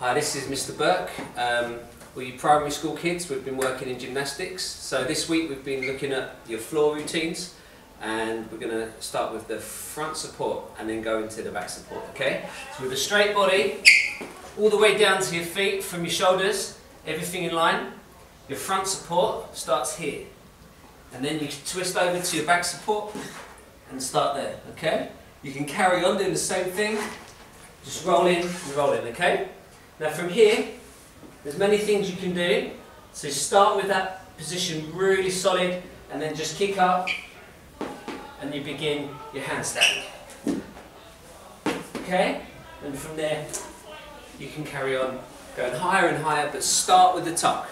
Hi, this is Mr. Burke. Um, we primary school kids. We've been working in gymnastics. So this week we've been looking at your floor routines, and we're going to start with the front support and then go into the back support. Okay? So with a straight body, all the way down to your feet, from your shoulders, everything in line. Your front support starts here, and then you twist over to your back support and start there. Okay? You can carry on doing the same thing. Just roll in and roll in. Okay? Now from here, there's many things you can do. So start with that position really solid and then just kick up and you begin your handstand. Okay? And from there, you can carry on going higher and higher, but start with the tuck.